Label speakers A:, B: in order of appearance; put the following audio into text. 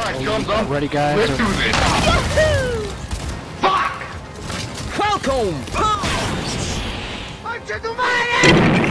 A: Alright, guns on,
B: Ready, guys?
A: Let's do this. Yahoo! Fuck!
C: Welcome!
A: Punch! Punch into my head!